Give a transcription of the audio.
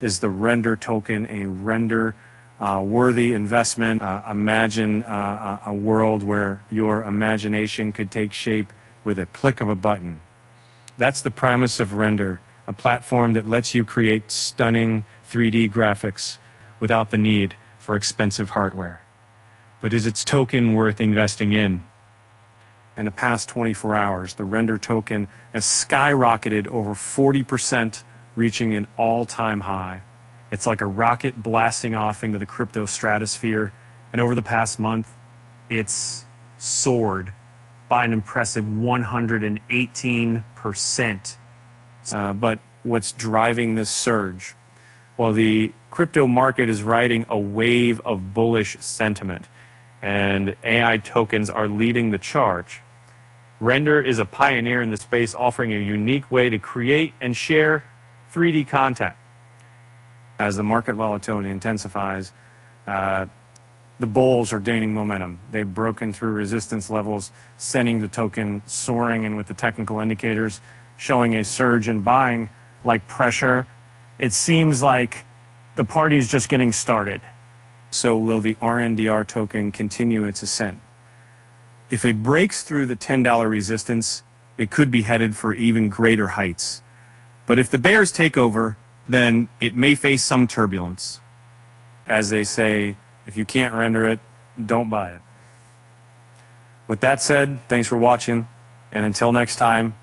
Is the render token a render uh, worthy investment? Uh, imagine uh, a world where your imagination could take shape with a click of a button. That's the promise of Render, a platform that lets you create stunning 3D graphics without the need for expensive hardware. But is its token worth investing in? In the past 24 hours, the Render token has skyrocketed over 40% reaching an all-time high. It's like a rocket blasting off into the crypto stratosphere. And over the past month, it's soared by an impressive 118%. Uh, but what's driving this surge? Well, the crypto market is riding a wave of bullish sentiment, and AI tokens are leading the charge. Render is a pioneer in the space, offering a unique way to create and share 3D content. As the market volatility intensifies, uh, the bulls are gaining momentum. They've broken through resistance levels, sending the token soaring, and with the technical indicators showing a surge in buying like pressure, it seems like the party is just getting started. So will the RNDR token continue its ascent? If it breaks through the $10 resistance, it could be headed for even greater heights. But if the bears take over, then it may face some turbulence. As they say, if you can't render it, don't buy it. With that said, thanks for watching, and until next time,